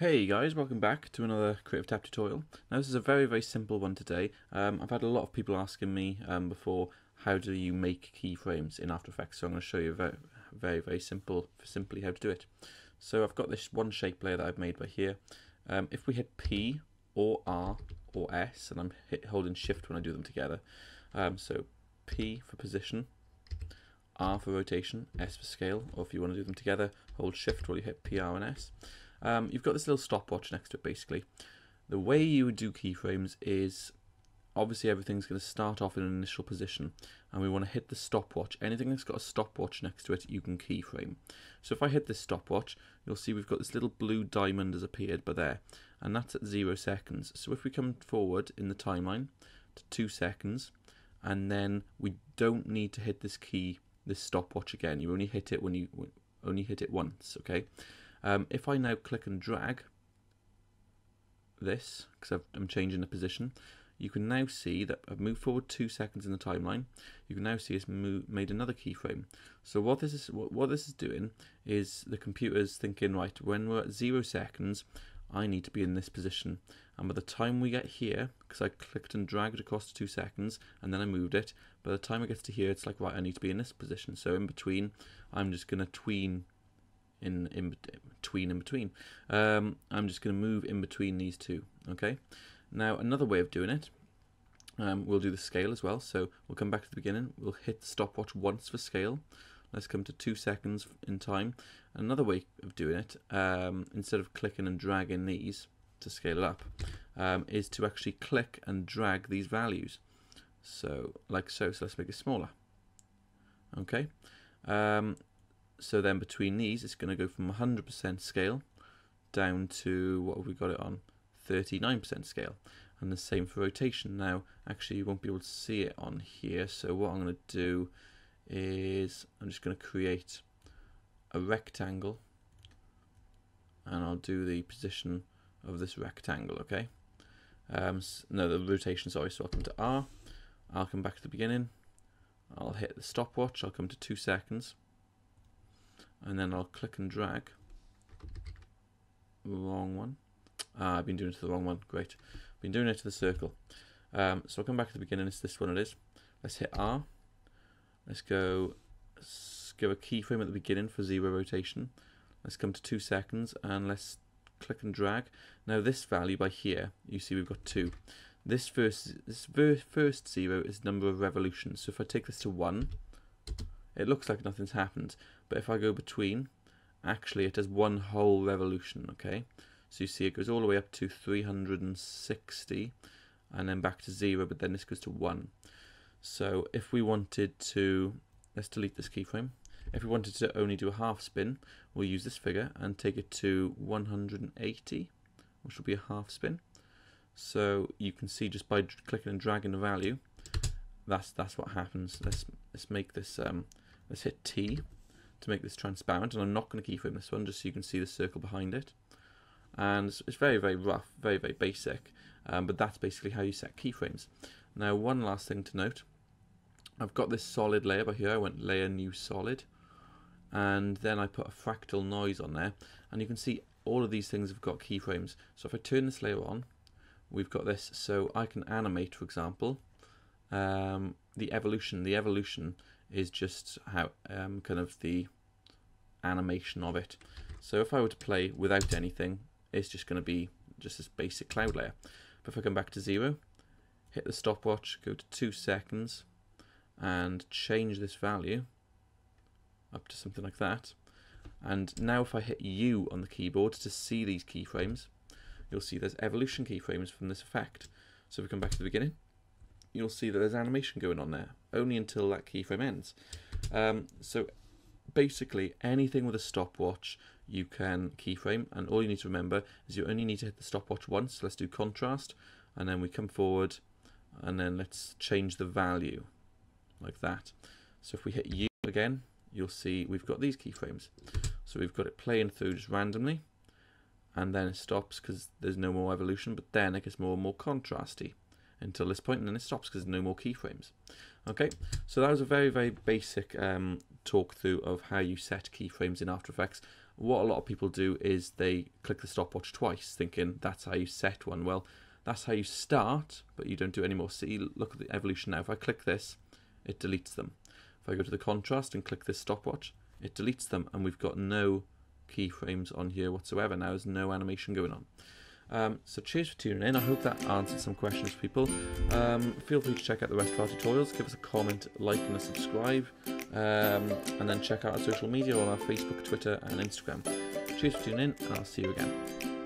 Hey guys, welcome back to another Creative Tap tutorial. Now this is a very very simple one today. Um, I've had a lot of people asking me um, before how do you make keyframes in After Effects so I'm going to show you very very very simple simply how to do it. So I've got this one shape layer that I've made by here. Um, if we hit P or R or S and I'm hit, holding shift when I do them together. Um, so P for position, R for rotation, S for scale or if you want to do them together hold shift while you hit P, R and S. Um, you've got this little stopwatch next to it basically. The way you would do keyframes is obviously everything's going to start off in an initial position and we want to hit the stopwatch. Anything that's got a stopwatch next to it you can keyframe. So if I hit this stopwatch you'll see we've got this little blue diamond has appeared by there and that's at zero seconds. So if we come forward in the timeline to two seconds and then we don't need to hit this key this stopwatch again. You only hit it when you only hit it once, okay? Um, if I now click and drag this, because I'm changing the position, you can now see that I've moved forward two seconds in the timeline. You can now see it's made another keyframe. So what this is what, what this is doing is the computer's thinking, right, when we're at zero seconds, I need to be in this position. And by the time we get here, because I clicked and dragged across to two seconds and then I moved it, by the time it gets to here, it's like, right, I need to be in this position. So in between, I'm just going to tween in, in between in between. Um, I'm just going to move in between these two. Okay. Now another way of doing it, um, we'll do the scale as well. So we'll come back to the beginning. We'll hit stopwatch once for scale. Let's come to two seconds in time. Another way of doing it, um, instead of clicking and dragging these to scale it up, um, is to actually click and drag these values. So like so. So let's make it smaller. Okay. So then between these, it's going to go from 100% scale down to, what have we got it on? 39% scale. And the same for rotation. Now, actually, you won't be able to see it on here. So what I'm going to do is I'm just going to create a rectangle. And I'll do the position of this rectangle, okay? Um, no, the rotation, sorry. So I'll come to R. I'll come back to the beginning. I'll hit the stopwatch. I'll come to two seconds and then I'll click and drag. Wrong one. Ah, I've been doing it to the wrong one. Great. Been doing it to the circle. Um, so I'll come back to the beginning. It's this one it is. Let's hit R. Let's go let's give a keyframe at the beginning for zero rotation. Let's come to two seconds and let's click and drag. Now this value by here you see we've got two. This first this first zero is number of revolutions. So if I take this to one it looks like nothing's happened but if I go between actually it does one whole revolution okay? So you see it goes all the way up to 360 and then back to zero but then this goes to one. So if we wanted to let's delete this keyframe. If we wanted to only do a half spin we'll use this figure and take it to 180 which will be a half spin. So you can see just by clicking and dragging the value that's that's what happens. Let's let's make this um, let's hit T to make this transparent and I'm not going to keyframe this one just so you can see the circle behind it. And it's, very very rough very very basic um, but that's basically how you set keyframes. Now one last thing to note. I've got this solid layer by here. I went layer new solid and then I put a fractal noise on there and you can see all of these things have got keyframes. So if I turn this layer on we've got this. So I can animate for example um, the evolution the evolution is just how um, kind of the animation of it. So if I were to play without anything, it's just going to be just this basic cloud layer. But if I come back to zero, hit the stopwatch, go to two seconds, and change this value up to something like that. And now if I hit U on the keyboard to see these keyframes, you'll see there's evolution keyframes from this effect. So if we come back to the beginning, you'll see that there's animation going on there, only until that keyframe ends. Um, so basically, anything with a stopwatch you can keyframe, and all you need to remember is you only need to hit the stopwatch once. Let's do contrast, and then we come forward, and then let's change the value, like that. So if we hit U again, you'll see we've got these keyframes. So we've got it playing through just randomly, and then it stops because there's no more evolution, but then it gets more and more contrasty until this point and then it stops because there's no more keyframes. Okay, so that was a very, very basic um, talk through of how you set keyframes in After Effects. what a lot of people do is they click the stopwatch twice, thinking that's how you set one. Well, that's how you start, but you don't do any more. See, look at the evolution now. If I click this, it deletes them. If I go to the contrast and click this stopwatch, it deletes them, and we've got no keyframes on here whatsoever. Now there's no animation going on. Um, so cheers for tuning in. I hope that answered some questions people. Um, feel free to check out the rest of our tutorials. Give us a comment, like and a subscribe. Um, and then check out our social media on our Facebook, Twitter and Instagram. Cheers for tuning in and I'll see you again.